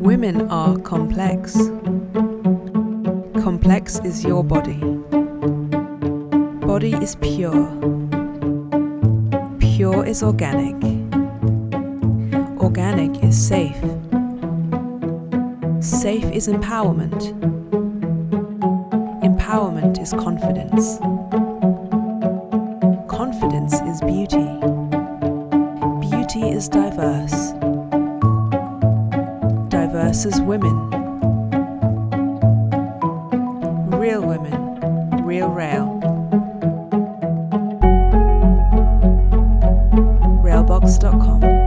Women are complex. Complex is your body. Body is pure. Pure is organic. Organic is safe. Safe is empowerment. Empowerment is confidence. Confidence is beauty. Beauty is diverse versus women. Real women, real Rael. Raelbox.com